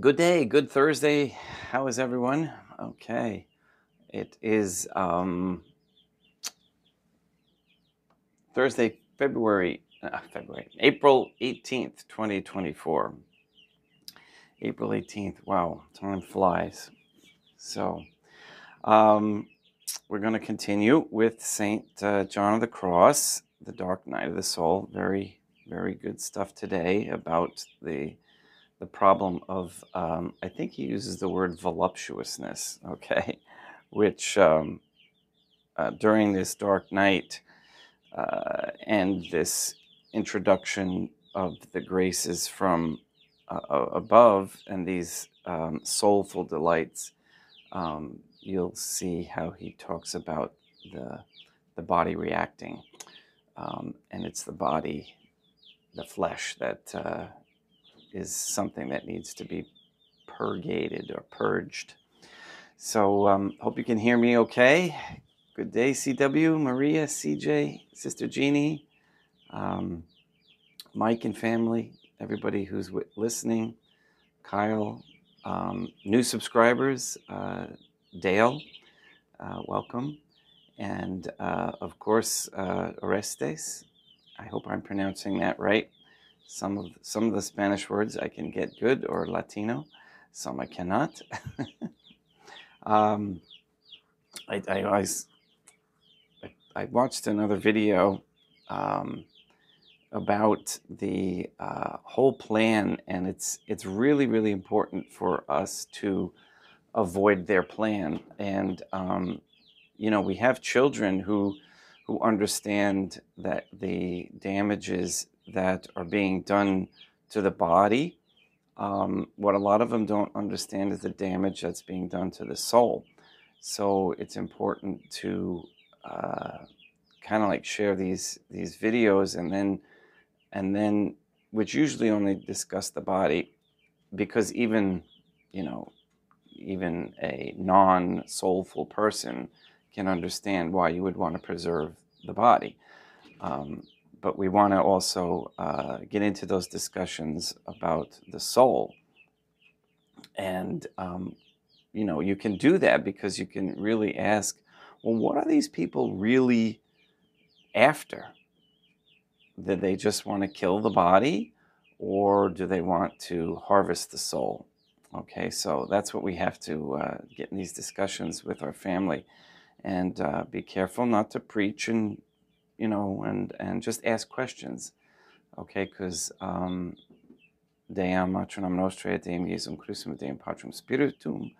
Good day, good Thursday. How is everyone? Okay. It is um, Thursday, February, uh, February, April 18th, 2024. April 18th. Wow, time flies. So, um, we're going to continue with St. Uh, John of the Cross, the Dark Night of the Soul. Very, very good stuff today about the the problem of, um, I think he uses the word voluptuousness, okay, which um, uh, during this dark night uh, and this introduction of the graces from uh, above and these um, soulful delights, um, you'll see how he talks about the, the body reacting. Um, and it's the body, the flesh, that uh, is something that needs to be purgated or purged. So, um, hope you can hear me okay. Good day, CW, Maria, CJ, Sister Jeannie, um, Mike and family, everybody who's listening, Kyle, um, new subscribers, uh, Dale, uh, welcome. And uh, of course, uh, Orestes. I hope I'm pronouncing that right. Some of some of the Spanish words I can get good or Latino, some I cannot. um, I, I I, I, watched another video um, about the uh, whole plan, and it's it's really really important for us to avoid their plan. And um, you know, we have children who who understand that the damages that are being done to the body. Um, what a lot of them don't understand is the damage that's being done to the soul. So it's important to uh, kind of like share these these videos and then and then which usually only discuss the body because even you know even a non-soulful person can understand why you would want to preserve the body. Um, but we want to also uh, get into those discussions about the soul. And, um, you know, you can do that because you can really ask, well, what are these people really after? Did they just want to kill the body or do they want to harvest the soul? Okay, so that's what we have to uh, get in these discussions with our family and uh, be careful not to preach and you know, and and just ask questions, okay? Because um, Deam Matronam Nostra, Deum Jesum Christum, Deum Patrum Spiritum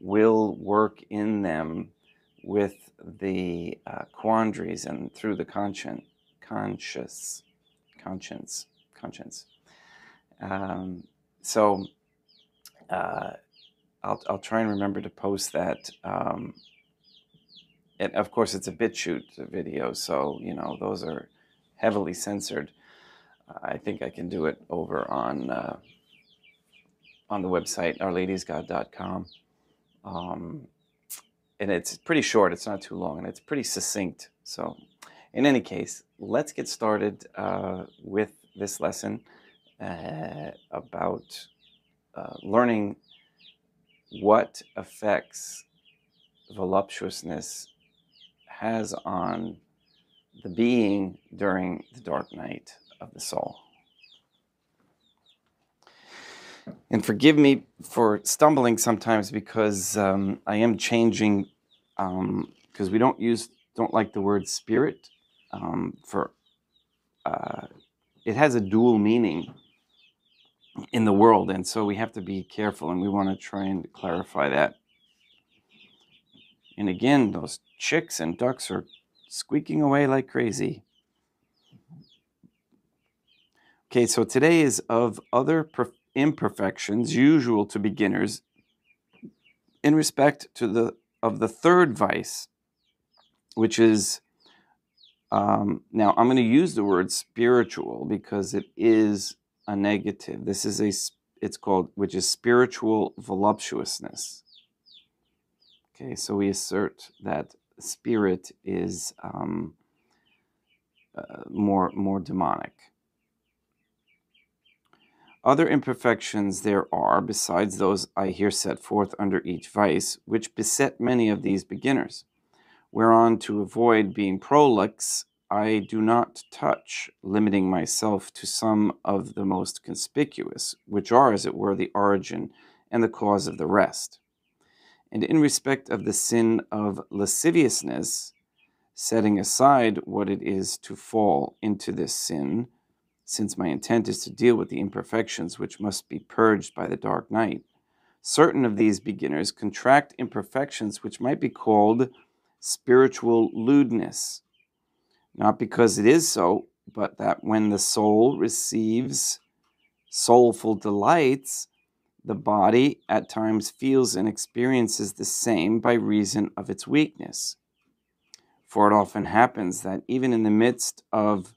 will work in them with the uh, quandaries and through the conscience, conscious, conscience, conscience. Um, so uh, I'll, I'll try and remember to post that um, and of course, it's a BitChute video, so you know those are heavily censored. I think I can do it over on uh, on the website ourladyisgod.com. Um, and it's pretty short. It's not too long, and it's pretty succinct. So, in any case, let's get started uh, with this lesson uh, about uh, learning what affects voluptuousness has on the being during the dark night of the soul. And forgive me for stumbling sometimes because um, I am changing, because um, we don't use, don't like the word spirit um, for, uh, it has a dual meaning in the world. And so we have to be careful and we want to try and clarify that. And again, those chicks and ducks are squeaking away like crazy. Okay, so today is of other imperfections usual to beginners in respect to the of the third vice, which is um, now I'm going to use the word spiritual because it is a negative. This is a it's called which is spiritual voluptuousness. Okay, so we assert that spirit is um, uh, more more demonic. Other imperfections there are, besides those I here set forth under each vice, which beset many of these beginners, whereon to avoid being prolix, I do not touch, limiting myself to some of the most conspicuous, which are, as it were, the origin and the cause of the rest. And in respect of the sin of lasciviousness, setting aside what it is to fall into this sin, since my intent is to deal with the imperfections which must be purged by the dark night. Certain of these beginners contract imperfections which might be called spiritual lewdness, not because it is so, but that when the soul receives soulful delights, the body at times feels and experiences the same by reason of its weakness. For it often happens that even in the midst of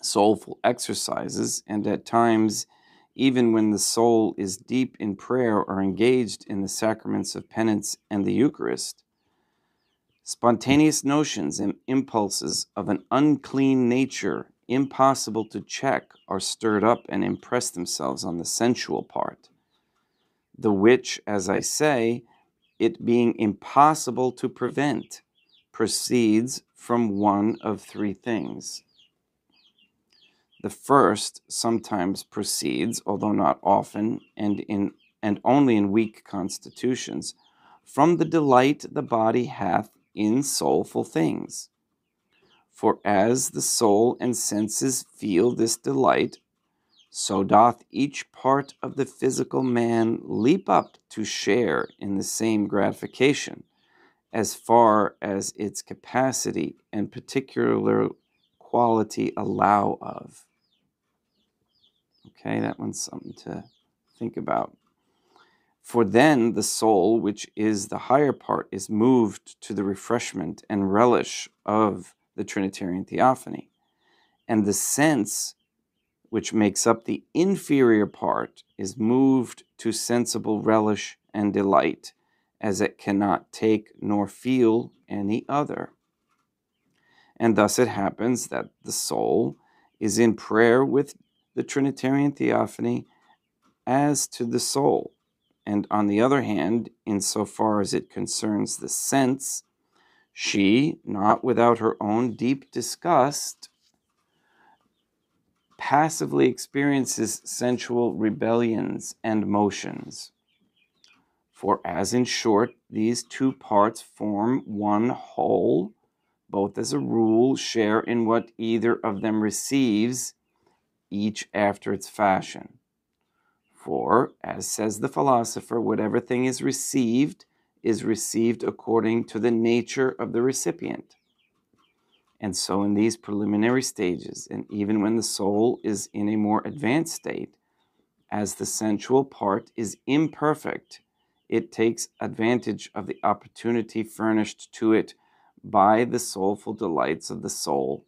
soulful exercises, and at times, even when the soul is deep in prayer or engaged in the sacraments of penance and the Eucharist, spontaneous notions and impulses of an unclean nature, impossible to check, are stirred up and impress themselves on the sensual part. The which, as I say, it being impossible to prevent, proceeds from one of three things the first sometimes proceeds, although not often, and in and only in weak constitutions, from the delight the body hath in soulful things. For as the soul and senses feel this delight, so doth each part of the physical man leap up to share in the same gratification, as far as its capacity and particular quality allow of. Okay, that one's something to think about. For then the soul, which is the higher part, is moved to the refreshment and relish of the Trinitarian theophany. And the sense, which makes up the inferior part, is moved to sensible relish and delight, as it cannot take nor feel any other. And thus it happens that the soul is in prayer with the Trinitarian theophany as to the soul. And on the other hand, insofar as it concerns the sense, she, not without her own deep disgust, passively experiences sensual rebellions and motions. For as in short, these two parts form one whole, both as a rule share in what either of them receives each after its fashion. For, as says the philosopher, whatever thing is received is received according to the nature of the recipient. And so, in these preliminary stages, and even when the soul is in a more advanced state, as the sensual part is imperfect, it takes advantage of the opportunity furnished to it by the soulful delights of the soul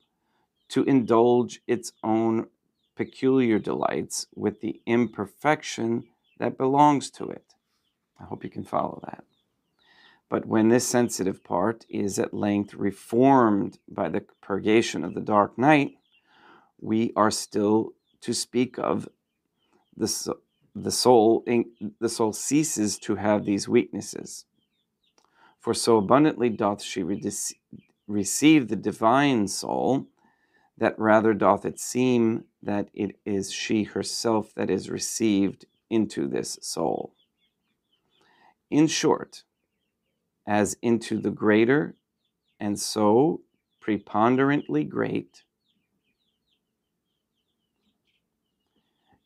to indulge its own peculiar delights with the imperfection that belongs to it. I hope you can follow that. But when this sensitive part is at length reformed by the purgation of the dark night, we are still to speak of the, the soul. The soul ceases to have these weaknesses. For so abundantly doth she receive the divine soul that rather doth it seem that it is she herself that is received into this soul. In short, as into the greater and so preponderantly great.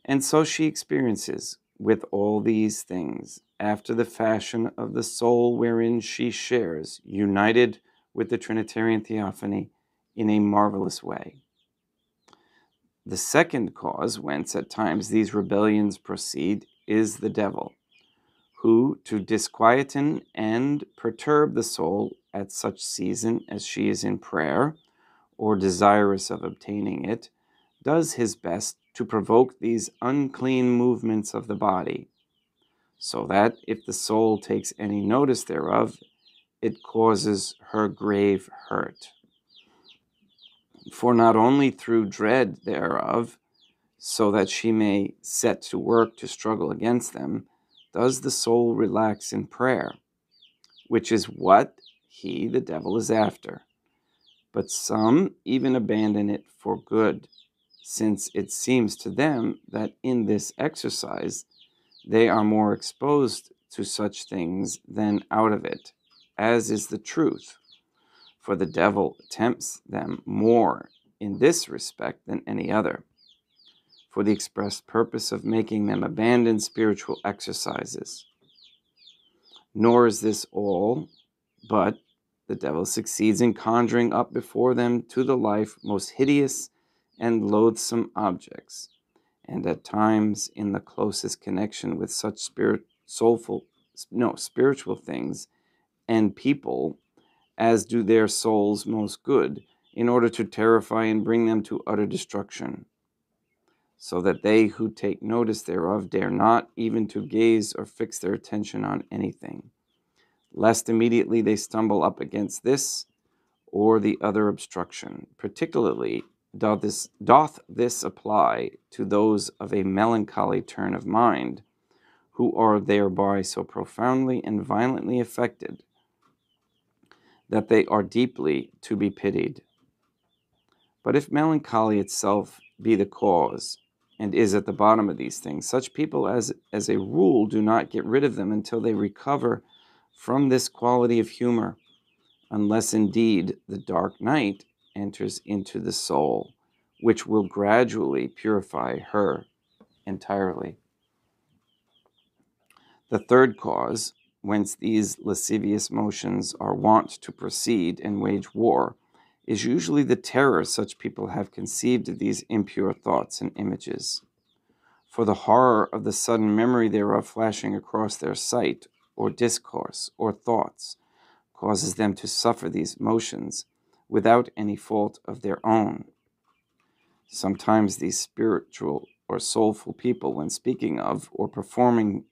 And so she experiences with all these things after the fashion of the soul wherein she shares, united with the Trinitarian theophany in a marvelous way. The second cause whence at times these rebellions proceed is the devil, who, to disquieten and perturb the soul at such season as she is in prayer, or desirous of obtaining it, does his best to provoke these unclean movements of the body, so that if the soul takes any notice thereof, it causes her grave hurt. For not only through dread thereof, so that she may set to work to struggle against them, does the soul relax in prayer, which is what he, the devil, is after. But some even abandon it for good, since it seems to them that in this exercise they are more exposed to such things than out of it, as is the truth. For the devil tempts them more in this respect than any other, for the express purpose of making them abandon spiritual exercises. Nor is this all, but the devil succeeds in conjuring up before them to the life most hideous and loathsome objects, and at times in the closest connection with such spirit, soulful, no, spiritual things and people as do their souls most good, in order to terrify and bring them to utter destruction, so that they who take notice thereof dare not even to gaze or fix their attention on anything, lest immediately they stumble up against this or the other obstruction. Particularly doth this, doth this apply to those of a melancholy turn of mind, who are thereby so profoundly and violently affected that they are deeply to be pitied. But if melancholy itself be the cause, and is at the bottom of these things, such people as, as a rule do not get rid of them until they recover from this quality of humor, unless indeed the dark night enters into the soul, which will gradually purify her entirely. The third cause, whence these lascivious motions are wont to proceed and wage war, is usually the terror such people have conceived of these impure thoughts and images. For the horror of the sudden memory thereof flashing across their sight, or discourse, or thoughts, causes them to suffer these motions without any fault of their own. Sometimes these spiritual or soulful people, when speaking of or performing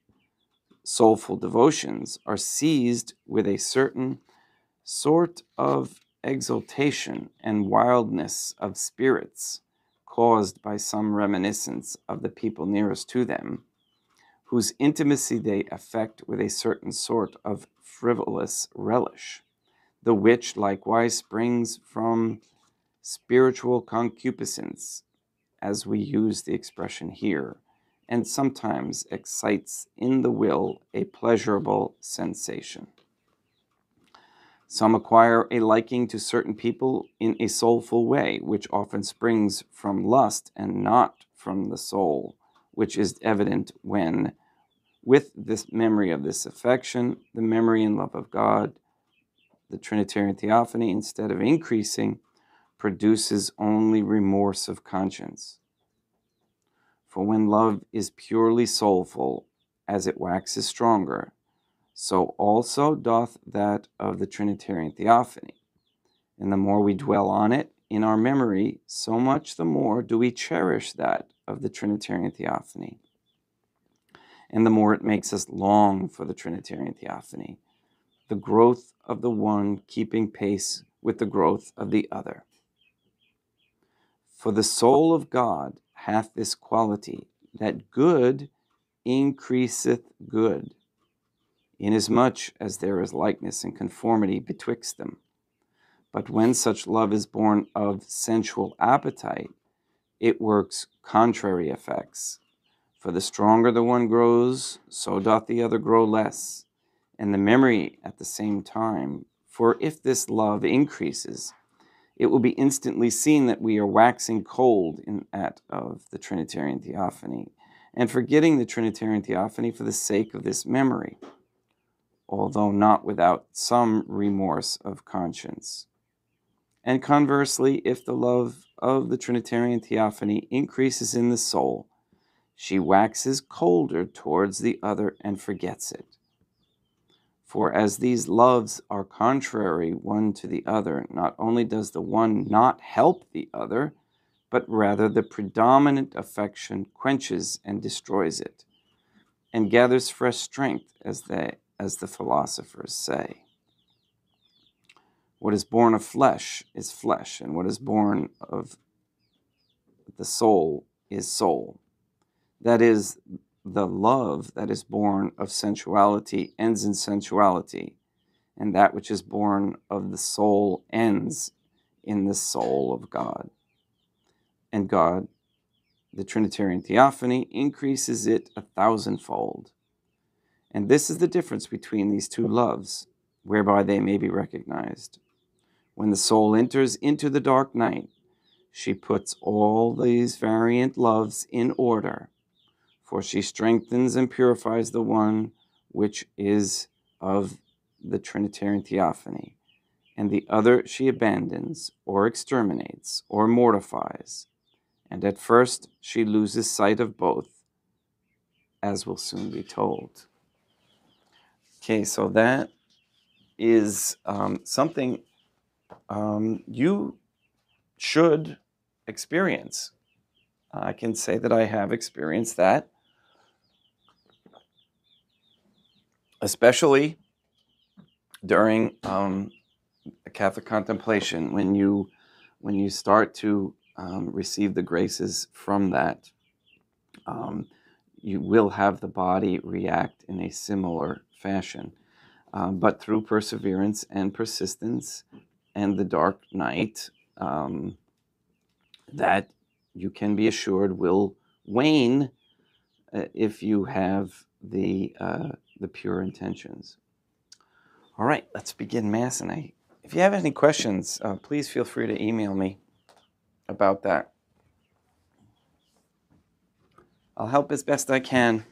soulful devotions, are seized with a certain sort of exultation and wildness of spirits caused by some reminiscence of the people nearest to them, whose intimacy they affect with a certain sort of frivolous relish, the which likewise springs from spiritual concupiscence, as we use the expression here, and sometimes excites in the will a pleasurable sensation. Some acquire a liking to certain people in a soulful way, which often springs from lust and not from the soul, which is evident when, with this memory of this affection, the memory and love of God, the Trinitarian theophany, instead of increasing, produces only remorse of conscience. For when love is purely soulful, as it waxes stronger, so also doth that of the Trinitarian theophany. And the more we dwell on it in our memory, so much the more do we cherish that of the Trinitarian theophany. And the more it makes us long for the Trinitarian theophany, the growth of the one keeping pace with the growth of the other. For the soul of God hath this quality, that good increaseth good inasmuch as there is likeness and conformity betwixt them. But when such love is born of sensual appetite, it works contrary effects. For the stronger the one grows, so doth the other grow less, and the memory at the same time. For if this love increases, it will be instantly seen that we are waxing cold in of the Trinitarian theophany, and forgetting the Trinitarian theophany for the sake of this memory although not without some remorse of conscience. And conversely, if the love of the Trinitarian theophany increases in the soul, she waxes colder towards the other and forgets it. For as these loves are contrary one to the other, not only does the one not help the other, but rather the predominant affection quenches and destroys it, and gathers fresh strength as they as the philosophers say. What is born of flesh is flesh, and what is born of the soul is soul. That is, the love that is born of sensuality ends in sensuality, and that which is born of the soul ends in the soul of God. And God, the Trinitarian theophany, increases it a thousandfold. And this is the difference between these two loves, whereby they may be recognized. When the soul enters into the dark night, she puts all these variant loves in order, for she strengthens and purifies the one which is of the Trinitarian theophany, and the other she abandons, or exterminates, or mortifies, and at first she loses sight of both, as will soon be told. Okay, so that is um, something um, you should experience. I can say that I have experienced that, especially during um, Catholic contemplation when you when you start to um, receive the graces from that. Um, you will have the body react in a similar fashion. Um, but through perseverance and persistence and the dark night, um, that you can be assured will wane uh, if you have the uh, the pure intentions. All right, let's begin Mass. And I, if you have any questions, uh, please feel free to email me about that. I'll help as best I can.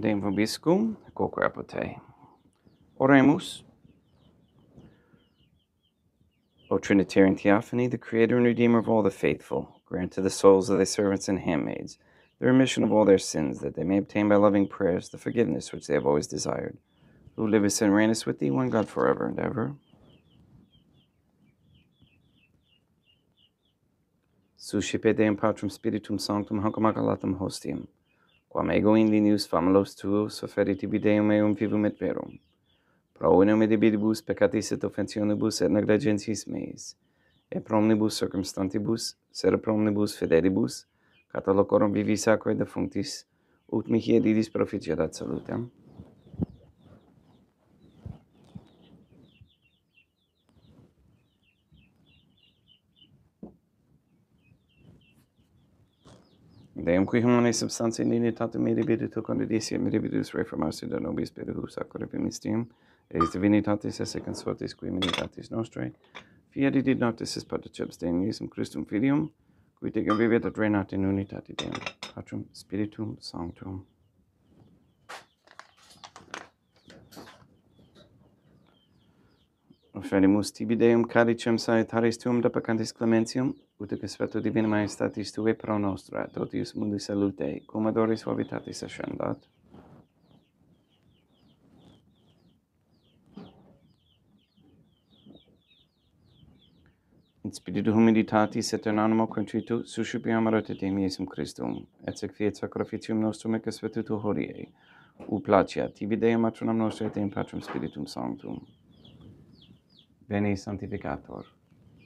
Deum vobiscum, quoque apote. Oremus. O Trinitarian Theophany, the Creator and Redeemer of all the faithful, grant to the souls of thy servants and handmaids the remission of all their sins, that they may obtain by loving prayers the forgiveness which they have always desired. Who livest and reignest with thee, one God, forever and ever. Suscipe Deum Patrum Spiritum Sanctum, hanc hostium. quam ego in linius famulos tuo sofferit ibi Deum eum vivum et verum. Pro unum et ibidibus peccatis et offensionibus et negligentis meis, et promnibus circumstantibus, ser promnibus fidelibus, catalocorum vivis aquae defunctis, ut mihi edidis proficiat profigerat salutem. Deum qui humanae substantiae niditatem miribiditur condidisie, miribidus re formarsi da nobis per hus accorpi mystium, eis divinitatis esse consortis qui minitatis nostrae, Fiat did notis his patriceps Deum Iesum Christum Filium, qui tegum vivet et reinat in unitate Deum, Patrum, Spiritum, Sanctum. Offerimus tibi Deum calicem tuum da peccatis clementium, ut ec sveto divina maestatis tue pro nostra, totius mundi salute, cum adoris suavitatis ascendat. In spiritu humilitatis et in animo contritu, suscipiam rotetem Iesum Christum, et sec fiet sacrificium nostrum ec svetu tu horiei, u placia, tibi Deum matronam nostra et in patrum spiritum sanctum. Veni sanctificator,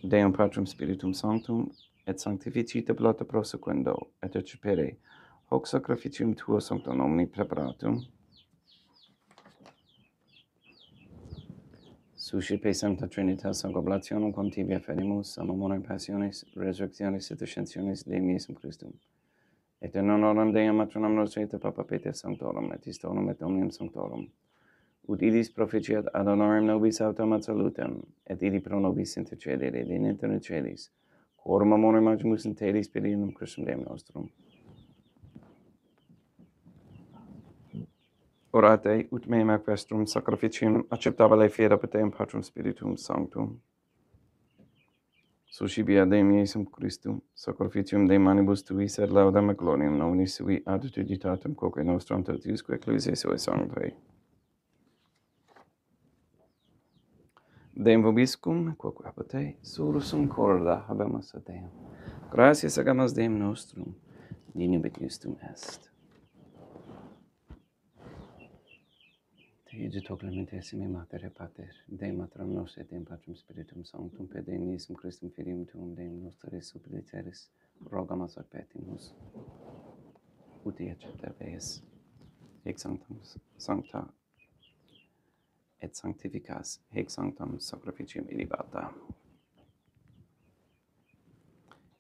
Deum Patrum Spiritum Sanctum, et sanctificite plata prosequendo, et accipere, hoc sacrificium tuo sanctum omni preparatum, suscipe sancta Trinitas ac oblationum quam tibi afferimus, amamone passionis, resurrectionis et ascensionis Dei Iesum Christum. Et in honorem Deum matronam Nostra, et Papa Peter Sanctorum, et istorum et omnium Sanctorum, ut idis proficiat ad honorem nobis autem ad salutem, et idi pro nobis intercedere, et in celis, quorum amore magimus in tedis per Christum Deum nostrum. Orate, ut meum ac vestrum sacrificium acceptabile fiera per Deum Patrum Spiritum Sanctum. Suscipia Deum Iesum Christum, sacrificium de manibus tui, sed laudam et gloriam nomini sui ad tuditatem quoque nostram totiusque ecclesiae sue sanctae. Deum vobiscum, quoque apotei, surusum corda habemus a Deum. Gratias agamas Deum nostrum, linibit justum est. Te igitur clementes in mater pater, de matram nos et in patrum spiritum sanctum, pede in isum Christum filium tuum, Deum nostris suppliteris, rogamas ad petimus. Uti et cepta eis, ex sancta et sanctificas, hic sanctum sacrificium ilibata.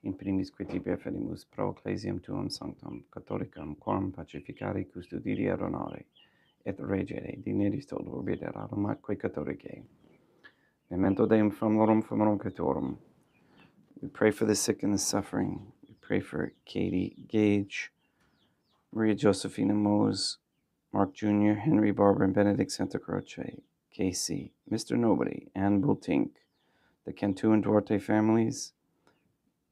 In primis qui tibi pro ecclesiam tuum sanctum, catholicam, quorum pacificari custodiri ad honore, et regere dineris tot orbiterarum atque catholicae. Memento Deum famorum famorum catorum. We pray for the sick and the suffering. We pray for Katie Gage, Maria Josephina Mose, Mark Jr., Henry Barber, and Benedict Santa Croce, Casey, Mr. Nobody, Anne Bultink, the Cantu and Duarte families,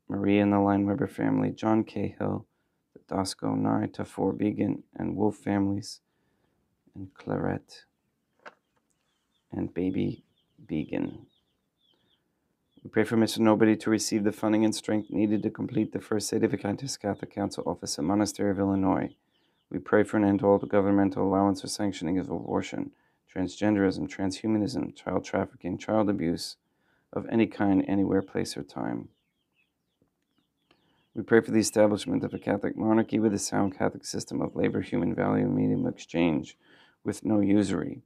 Maria and the Line Weber family, John Cahill, the Dosco, Nari, Tafor, Vegan, and Wolf families, and Claret, and Baby Vegan. We pray for Mr. Nobody to receive the funding and strength needed to complete the first Sedevacantist Catholic Council office at Monastery of Illinois. We pray for an end to all governmental allowance or sanctioning of abortion, transgenderism, transhumanism, child trafficking, child abuse of any kind, anywhere, place, or time. We pray for the establishment of a Catholic monarchy with a sound Catholic system of labor, human value, and medium exchange with no usury.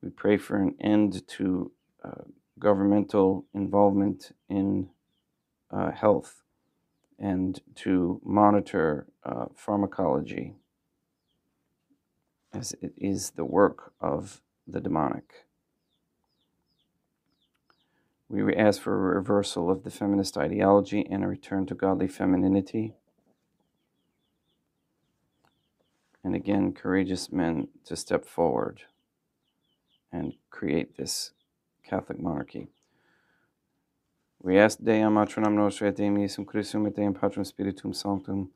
We pray for an end to uh, governmental involvement in uh, health and to monitor uh, pharmacology as it is the work of the demonic. We ask for a reversal of the feminist ideology and a return to godly femininity. And again, courageous men to step forward and create this Catholic monarchy. We ask Deum Matronam Nostra et Deum Iesum Christum et Deum Patrum Spiritum Sanctum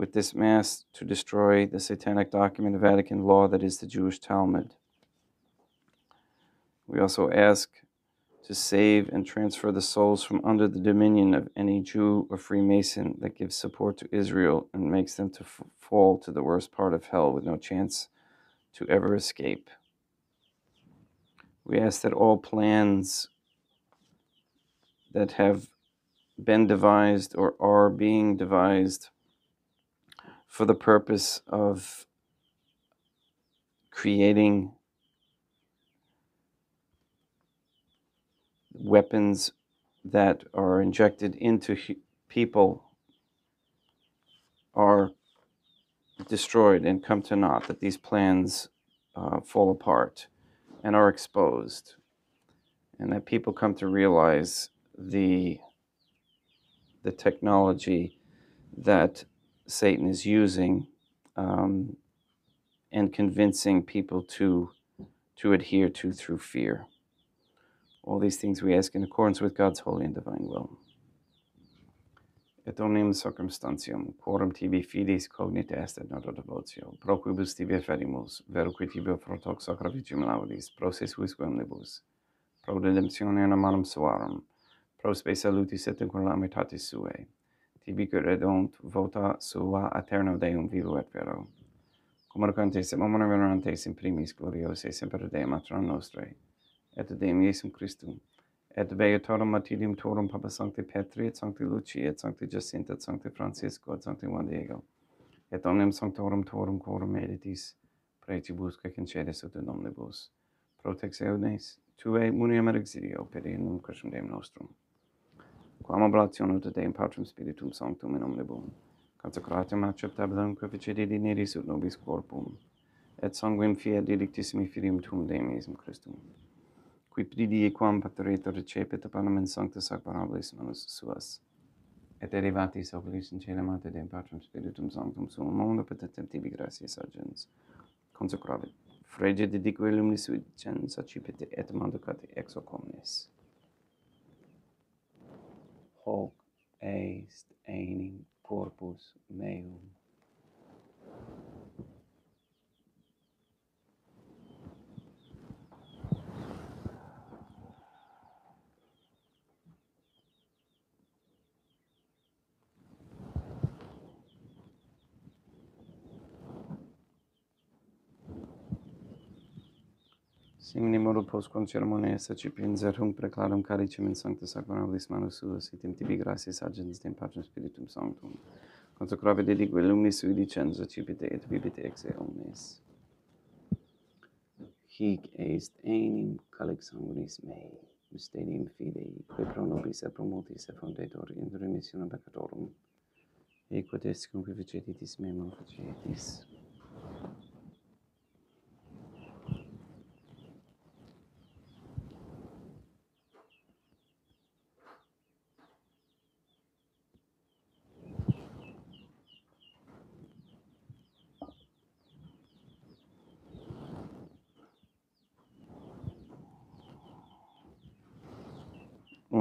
with this Mass to destroy the satanic document of Vatican law that is the Jewish Talmud. We also ask to save and transfer the souls from under the dominion of any Jew or Freemason that gives support to Israel and makes them to f- fall to the worst part of hell with no chance to ever escape. We ask that all plans that have been devised or are being devised for the purpose of creating weapons that are injected into people are destroyed and come to naught, that these plans uh, fall apart and are exposed, and that people come to realize the, the technology that Satan is using um, and convincing people to, to adhere to through fear. All these things we ask in accordance with God's holy and divine will. Et omnium circumstantium, quorum tibi fidis cognita est et nota devotio, pro quibus tibi ferimus, vero qui tibi frotox sacraficium laudis, pro se suis omnibus, pro redemptione manum suarum, pro spe salutis et in amitatis suae, tibi credunt vota sua aeterno Deum vivo et vero. Comunicantes et mamona venerantes in primis gloriosae semper Dei matron nostrae, et Deum Iesum Christum, et beatorum matilium torum Papa Sancti Petri, et Sancti Luci, et Sancti Jacinta, et Sancti Francisco, et Sancti Juan Diego, et omnem sanctorum torum quorum meditis, praetibusque concedes ut in omnibus. Protex eones, tue muniam ad exilio, per in Christum Deum nostrum quam oblationo ut Deum Patrum Spiritum Sanctum in omnibum, consecratum acceptabilem proficidi dineri ut nobis corpum, et sanguim fiat delictissimi filium tuum Deum Iesum Christum. Qui pridie quam pateretur recepit panem in sanctus ac parabolis manus suas, et derivatis obelis in celem ante Deum Patrum Spiritum Sanctum suum mondo petentem tibi gratias agens, consecravit. Frege dedico illumni sui gens accipite et manducate ex ocomnes hoc est enim corpus meum. Simini modo post concernone esse ci prinzerum preclarum caricem in sancta sacramentis manus suas et in tibi gratias agens tem patrum spiritum sanctum. Consecrave dedique lumis sui dicenza cipite et bibite ex omnes. Hic est enim calic sanguinis mei, mysterium fidei, quae pro nobis et pro multis et fondetor in remissionem peccatorum. Equat est cum vivicetis memum facetis.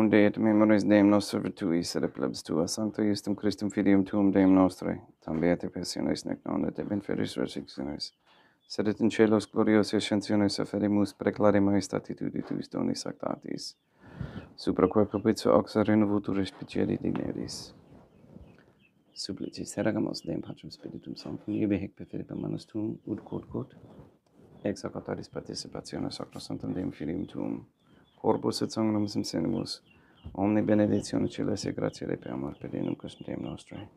de et memoris Deum nostre virtuis et plebs tua sancta iustum Christum filium tuum Deum nostre, tam beate passionis nec non et ebin feris resurrectionis. Sed et in celos gloriosi ascensionis afferimus preclare maestatitudi tuis donis actatis. Supra quae propitio oxa renovutur respicieri digneris. Supplicis eragamus Deum patrum Spiritum Sanctum, ibi hic per manus tuum, ut quod quod, ex acataris participationes sacrosanctum Deum Filium tuum, corpus et sanguinem simsenimus, omni benedictione celeste gratia Dei per amor per Deum Christum Deum nostre.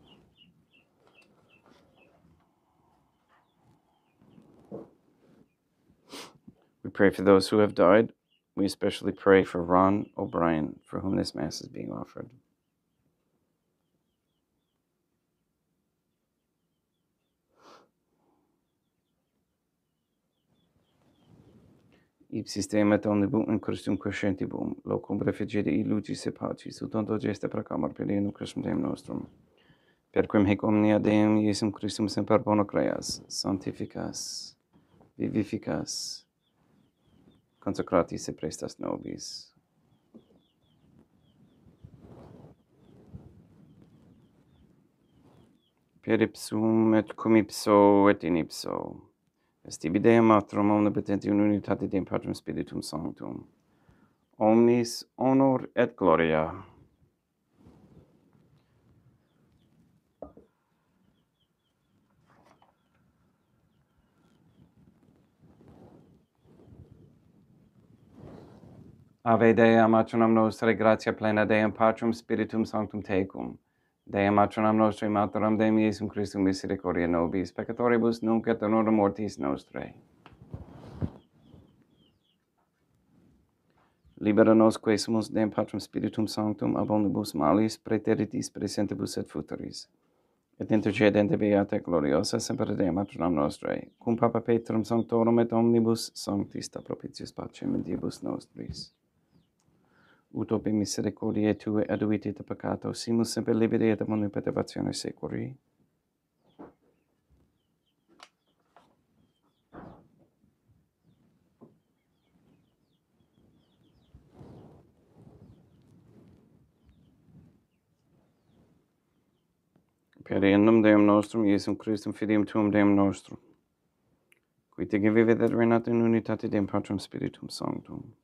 We pray for those who have died. We especially pray for Ron O'Brien, for whom this Mass is being offered. ipsis te metonibum in Christum crescentibum, locum refugere lucis et pacis, ut onto pro procamar per in Christum Deum nostrum. Per quem hic omnia Deum Iesum Christum semper bono creas, sanctificas, vivificas, consecratis et prestas nobis. Per ipsum et cum ipso et in ipso. Est ibi Deum atrum omnipotenti in unitate Deum Patrum Spiritum Sanctum. Omnis honor et gloria. Ave Deum, atronam nostre, gratia plena Deum Patrum Spiritum Sanctum Tecum. Dea matronam nostrum autoram Deum Iesum Christum misericordia nobis, peccatoribus nunc et in hora mortis nostrae. Libera nos quae sumus Deum Patrum Spiritum Sanctum ab omnibus malis praeteritis presentibus et futuris. Et intercedente beata gloriosa semper Deum matronam nostrae, cum Papa Petrum Sanctorum et omnibus sanctista propitius pacem mentibus nostris ut ope misericordiae Tue aduiti de peccato, simus semper liberi et amone perturbatione securi. Per innum Deum nostrum, Iesum Christum, Filium tuum Deum nostrum, qui te vivet et renat in unitate Deum Patrum Spiritum Sanctum,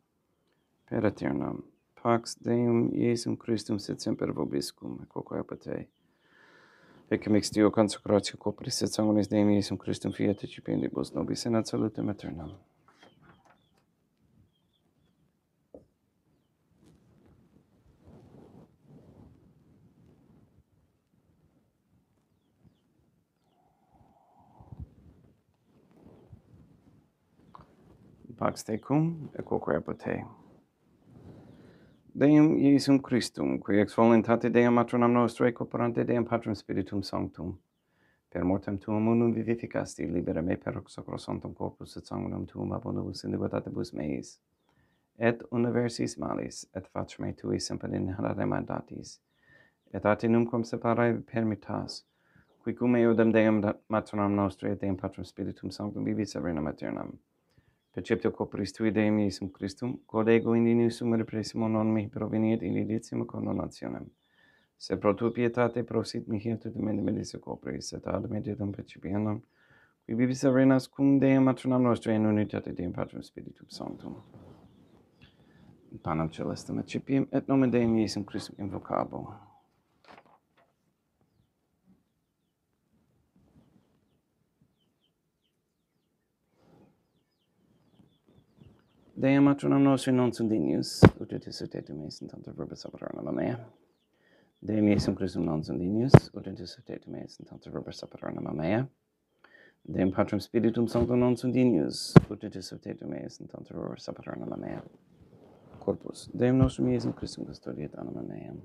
per aeternam. Pax Deum Iesum Christum sit semper vobiscum, quoque apate. Ecce mix Dio consecratio copris et sanguinis Deum Iesum Christum fiat ecipendibus nobis in ad salutem aeternam. Pax tecum, et quoque apate. Deum Iesum Christum, qui ex voluntate Deum matronam nostrae cooperante Deum Patrem Spiritum Sanctum, per mortem tuum unum vivificasti, libera me per hoc sacro corpus et sanguinem tuum abundibus in libertatibus meis, et universis malis, et fac me tui semper inhalare mandatis, et ate numquam separae permittas, quicum eodem Deum matronam nostre et Deum Patrem Spiritum Sanctum vivis arenam aeternam. Perceptio corporis tui Dei mihi Christum, quod ego in ini sum repressimo non mihi proveniet in idicima condonationem. Se pro tu pietate prosit mihi et mende medis corporis, et ad meditum percipiendum, qui vivis arenas cum Deum matronam nostre in unitate Deum Patrum Spiritum Sanctum. Panam Celestem accipiam, et nomen Deum Iesum Christum invocabo. Dea matronam nostri non sundinius, utentis utetum meis in tanto verbis operorum amea. Dea meisum Christum non sundinius, utentis utetum meis in tanto verbis operorum amea. Deum Patrem Spiritum Sanctum non sundinius, utentis utetum meis in tanto verbis operorum amea. Corpus, Deum nostrum Iesum Christum custodiet anima meam.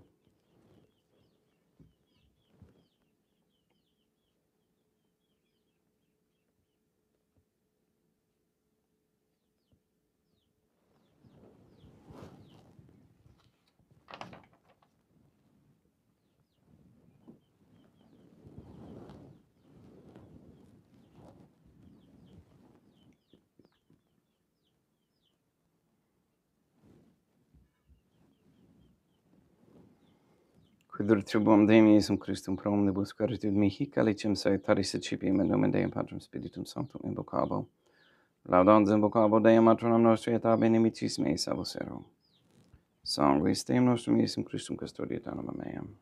Cui tribum Demisum Christum pro omnibus quaeritud mihi, calicem saectaris ecipiem in nomen Deum Patrem Spiritum Sanctum invocabo. Laudans invocabo Deum matronam nostri et ab inimicis meis avosero. Sanguis Deum nostrum Iesum Christum custodiet anima meam.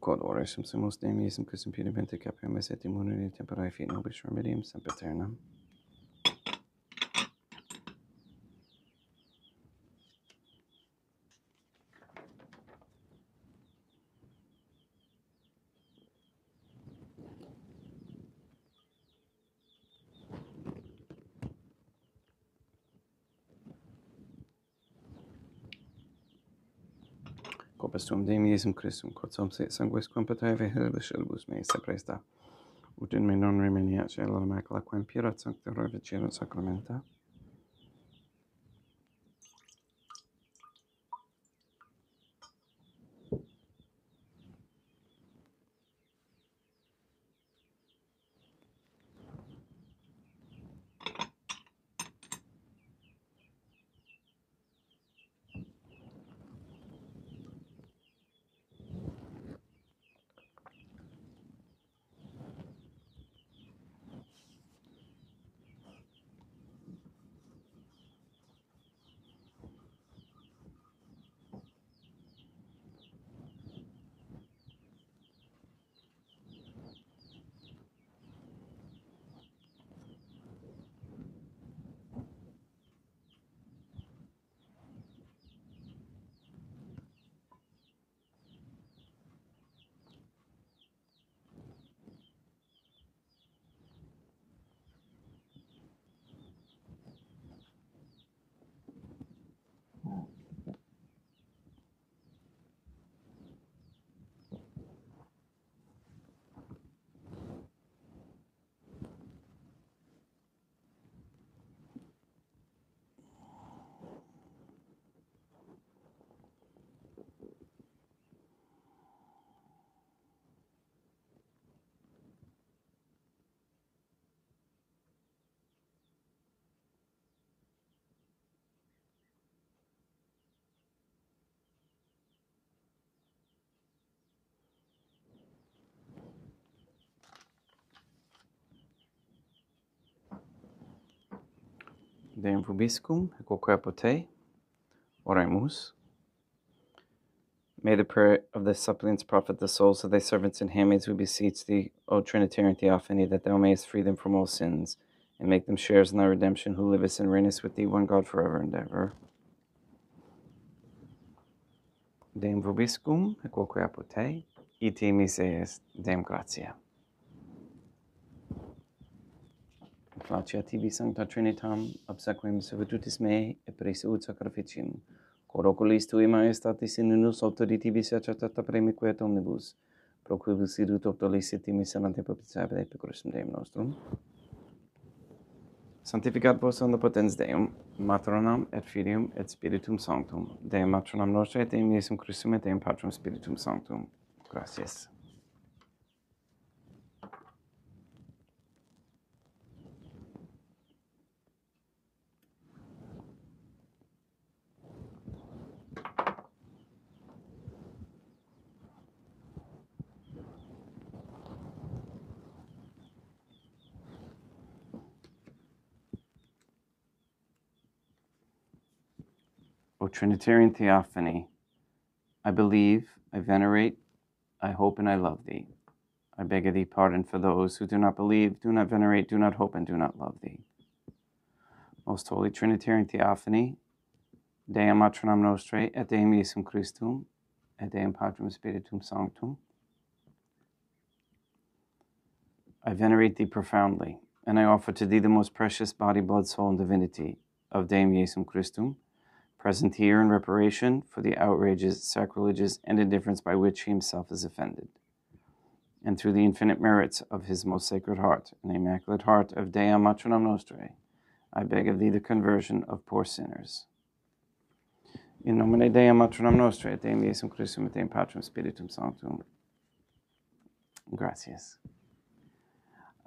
Quod oris sum sumus Dei meum, quis impediment capiam esse et immunum in temporari fit nobis remedium semper ternam. Christum, dem Iesum Christum, quod se sanguis quam patrae helbis ilbus mei sepresta, ut in me non remeniat la macula quam pira sancta rovicerat sacramenta, Deum vobiscum, et quo corpo te, oremus. May the prayer of the suppliants profit the souls of thy servants and handmaids who beseech thee, O Trinitarian Theophany, that thou mayest free them from all sins, and make them sharers in thy redemption, who livest and reignest with thee, one God, forever and ever. Deum vobiscum, et quo corpo te, ite miseis, Deum gratia. Placia tibi sancta Trinitam, obsequim servitutis mei, et preseut sacrificium. Cor oculis tui majestatis in unus obtudi tibi sacertata premique et omnibus, pro cui vis idut obtolis et timis in ante Deum nostrum. Sanctificat vos omnipotens Deum, matronam et filium et spiritum sanctum, Deum matronam nostre et Deum Iesum Christum et Deum Patrum Spiritum Sanctum. Gracias. Trinitarian Theophany, I believe, I venerate, I hope, and I love thee. I beg of thee pardon for those who do not believe, do not venerate, do not hope, and do not love thee. Most Holy Trinitarian Theophany, Deum Matronam Nostrae, et Deum Iesum Christum, et Deum Patrum Spiritum Sanctum. I venerate thee profoundly, and I offer to thee the most precious body, blood, soul, and divinity of Deum Iesum Christum, present here in reparation for the outrages, sacrileges, and indifference by which he himself is offended. And through the infinite merits of his most sacred heart and the immaculate heart of Deum Matronam Nostrae, I beg of thee the conversion of poor sinners. In nomine Deum Matronam Nostrae, et Deum Iesum Christum, et Deum Patrum Spiritum Sanctum. Gracias.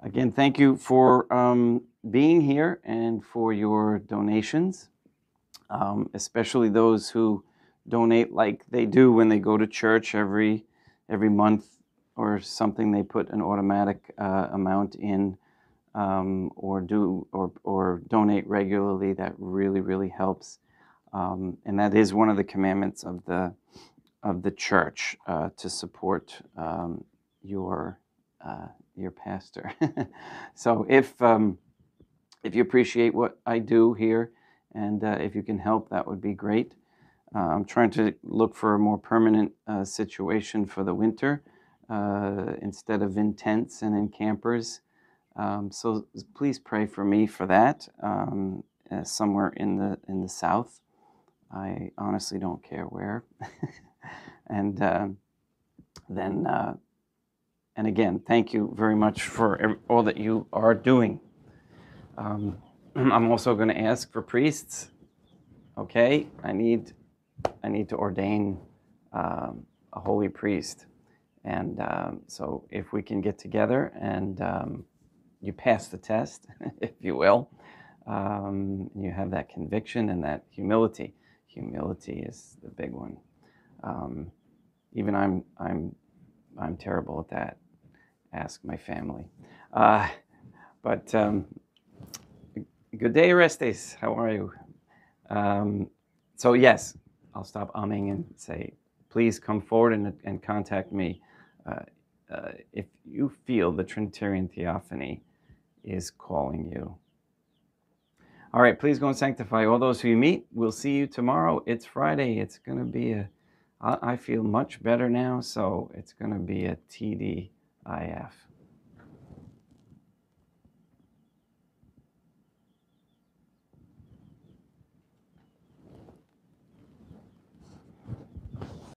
Again, thank you for um, being here and for your donations um, especially those who donate like they do when they go to church every every month or something. They put an automatic uh, amount in, um, or do or or donate regularly. That really really helps, um, and that is one of the commandments of the of the church uh, to support um, your uh, your pastor. so if um, if you appreciate what I do here and uh, if you can help, that would be great. Uh, I'm trying to look for a more permanent uh, situation for the winter uh, instead of in tents and in campers. Um, so please pray for me for that um, uh, somewhere in the in the south. I honestly don't care where. and uh, then, and again, thank you very much for all that you are doing. Um, I'm also going to ask for priests. Okay, I need, I need to ordain um, a holy priest, and um, so if we can get together and um, you pass the test, if you will, um, you have that conviction and that humility. Humility is the big one. Um, even I'm, I'm, I'm terrible at that. Ask my family. Uh, but um, Good day, Orestes. How are you? Um, so, yes, I'll stop umming and say, please come forward and, and contact me uh, uh, if you feel the Trinitarian Theophany is calling you. All right, please go and sanctify all those who you meet. We'll see you tomorrow. It's Friday. It's going to be a, I feel much better now, so it's going to be a TDIF.